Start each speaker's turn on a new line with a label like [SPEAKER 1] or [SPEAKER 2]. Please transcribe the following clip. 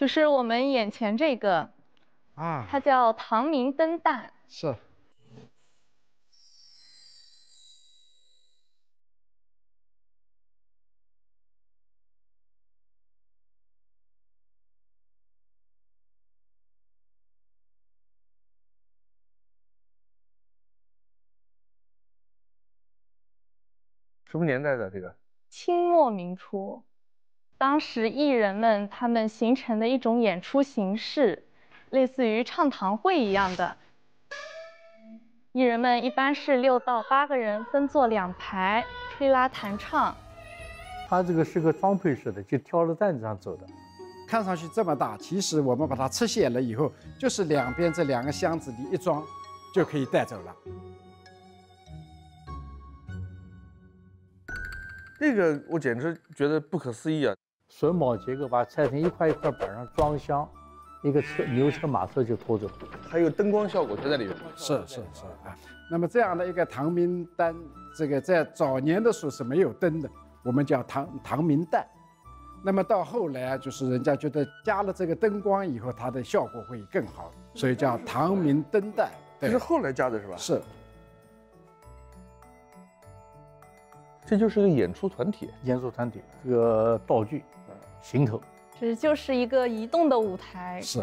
[SPEAKER 1] 就是我们眼前这个，
[SPEAKER 2] 啊，
[SPEAKER 1] 它叫唐明灯蛋。
[SPEAKER 2] 是。
[SPEAKER 3] 什么年代的这个？
[SPEAKER 1] 清末明初，当时艺人们他们形成的一种演出形式，类似于唱堂会一样的。艺人们一般是六到八个人分坐两排，吹拉弹唱。
[SPEAKER 4] 它这个是个装配式的，就挑着担子上走的。
[SPEAKER 2] 看上去这么大，其实我们把它拆卸了以后，就是两边这两个箱子里一装，就可以带走了。
[SPEAKER 3] 这个我简直觉得不可思议啊！
[SPEAKER 4] 榫卯结构把它拆成一块一块板上装箱，一个车牛车马车就拖走。
[SPEAKER 3] 还有灯光效果就在里面。
[SPEAKER 2] 是是是啊，那么这样的一个唐明灯，这个在早年的时候是没有灯的，我们叫唐唐明蛋。那么到后来啊，就是人家觉得加了这个灯光以后，它的效果会更好，所以叫唐明灯带。
[SPEAKER 3] 这是后来加的是吧？
[SPEAKER 2] 是。
[SPEAKER 3] 这就是个演出团体，
[SPEAKER 4] 演出团体，这个道具，行头，
[SPEAKER 1] 这就是一个移动的舞台。
[SPEAKER 2] 是。